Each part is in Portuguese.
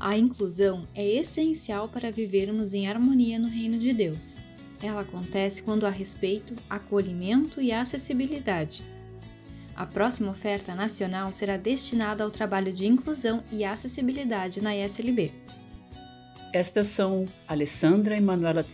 A inclusão é essencial para vivermos em harmonia no reino de Deus. Ela acontece quando há respeito, acolhimento e acessibilidade. A próxima oferta nacional será destinada ao trabalho de inclusão e acessibilidade na ISLB. Estas são Alessandra e Manuela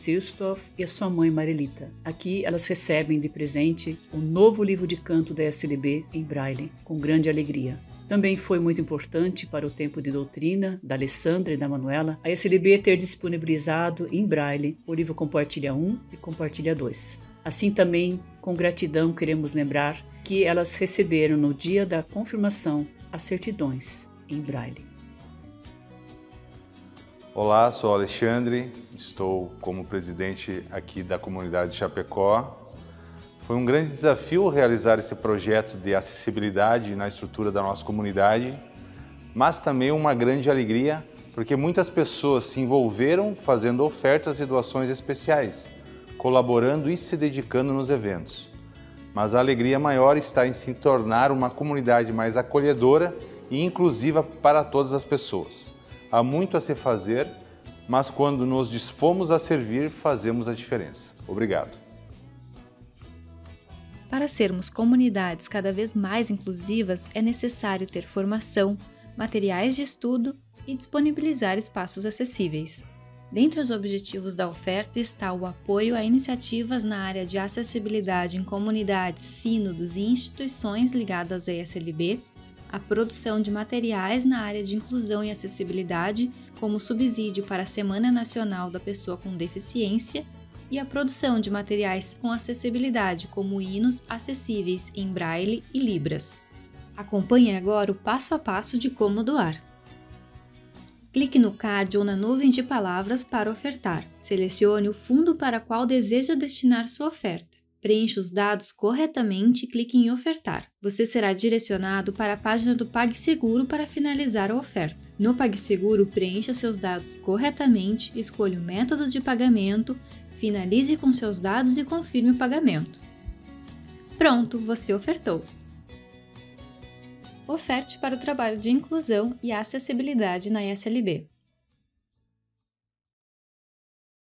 e a sua mãe Marilita. Aqui elas recebem de presente o novo livro de canto da SLB em braille, com grande alegria. Também foi muito importante para o tempo de doutrina da Alessandra e da Manuela a SLB ter disponibilizado em braille o livro Compartilha 1 e Compartilha 2. Assim também, com gratidão, queremos lembrar que elas receberam no dia da confirmação as certidões em braille. Olá, sou Alexandre, estou como presidente aqui da comunidade Chapecó. Foi um grande desafio realizar esse projeto de acessibilidade na estrutura da nossa comunidade, mas também uma grande alegria porque muitas pessoas se envolveram fazendo ofertas e doações especiais, colaborando e se dedicando nos eventos. Mas a alegria maior está em se tornar uma comunidade mais acolhedora e inclusiva para todas as pessoas. Há muito a se fazer, mas quando nos dispomos a servir, fazemos a diferença. Obrigado. Para sermos comunidades cada vez mais inclusivas, é necessário ter formação, materiais de estudo e disponibilizar espaços acessíveis. Dentre os objetivos da oferta está o apoio a iniciativas na área de acessibilidade em comunidades, sínodos e instituições ligadas à ESLB, a produção de materiais na área de inclusão e acessibilidade, como subsídio para a Semana Nacional da Pessoa com Deficiência, e a produção de materiais com acessibilidade, como hinos acessíveis em braille e libras. Acompanhe agora o passo a passo de como doar. Clique no card ou na nuvem de palavras para ofertar. Selecione o fundo para qual deseja destinar sua oferta. Preencha os dados corretamente e clique em ofertar. Você será direcionado para a página do PagSeguro para finalizar a oferta. No PagSeguro, preencha seus dados corretamente, escolha o método de pagamento, finalize com seus dados e confirme o pagamento. Pronto, você ofertou! Oferte para o trabalho de inclusão e acessibilidade na SLB.